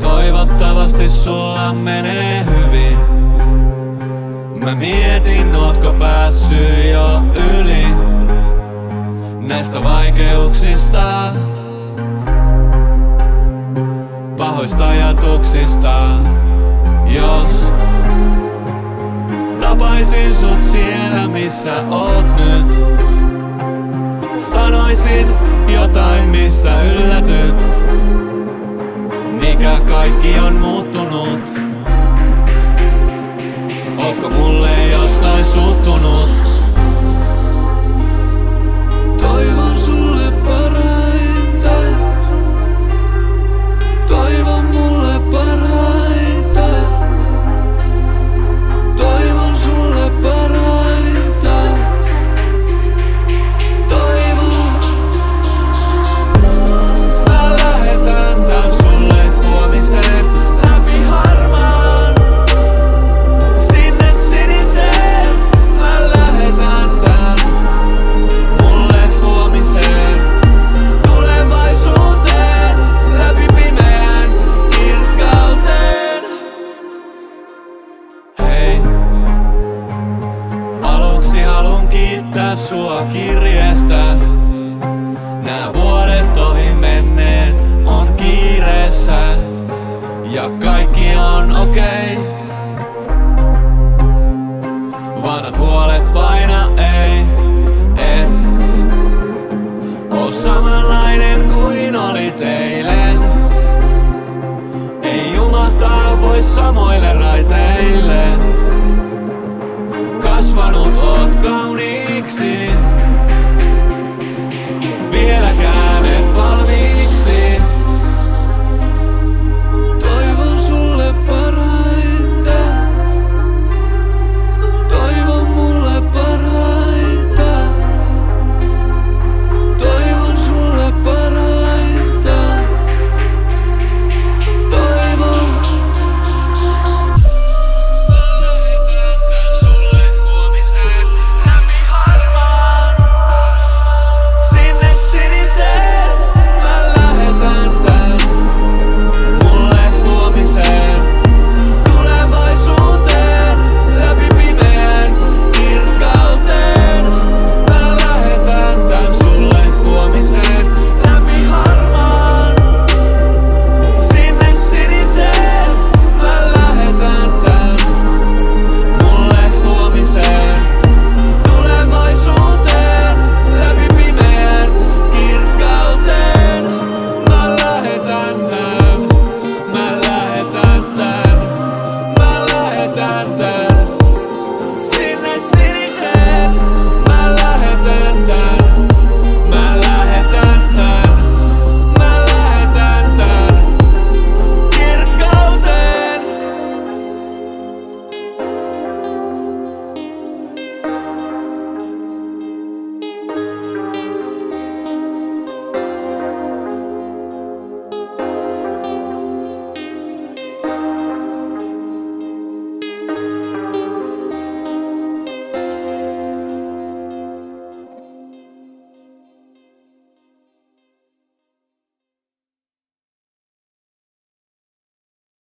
Toivottavasti sulla menee hyvin. Mä mietin, ootko päässyt jo yli näistä vaikeuksista. Pahoista ajatuksista, jos tapaisin sut siellä missä oot nyt. Sanoisin jotain mistä yllätyt Mikä kaikki on muuttunut sua kirjeestä